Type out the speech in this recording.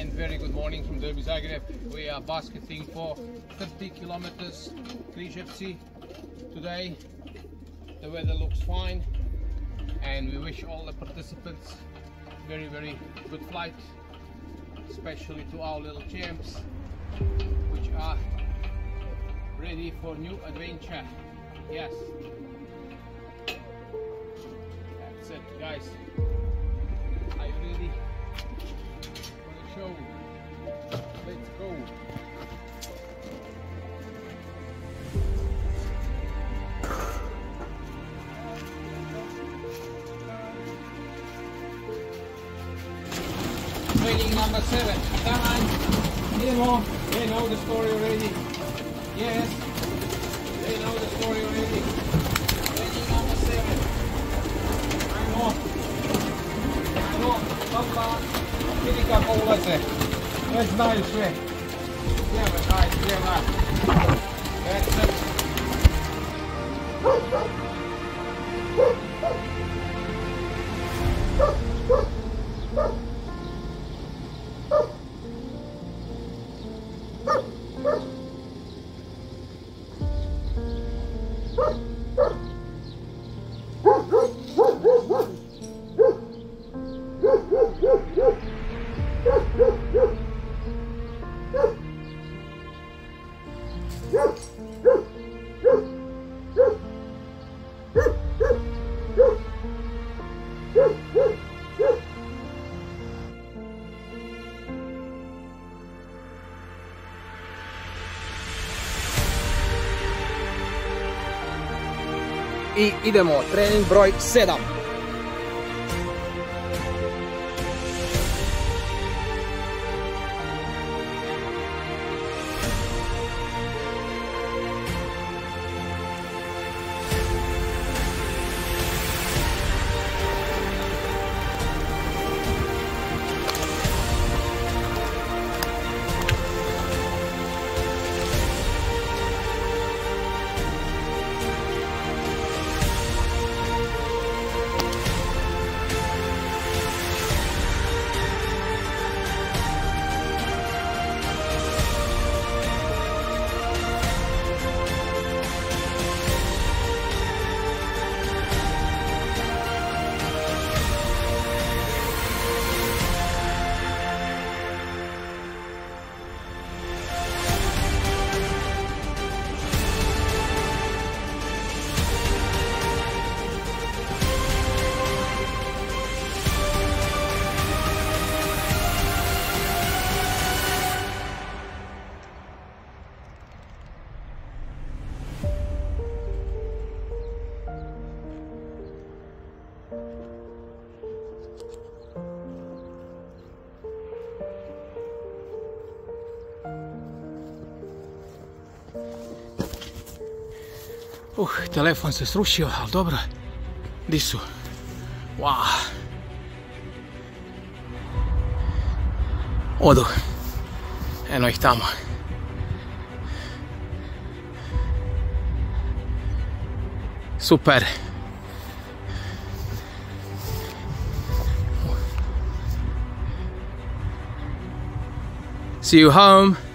and very good morning from Derby Zagreb. We are basketing for 50 kilometers Križevci today. The weather looks fine and we wish all the participants very very good flight especially to our little champs which are ready for new adventure yes that's it guys are you ready show let's go training number seven. Come on. You know they know the story already. Yes. They know the story already. Training number seven pitää koulese. Es naisve. Siemä nais, siemä. Metsä. Woo! I idemo, trening broj 7. Uh, telefon se srušio, ali dobro. Di su? Wow. Odu. Eno ih tamo. Super. See you home.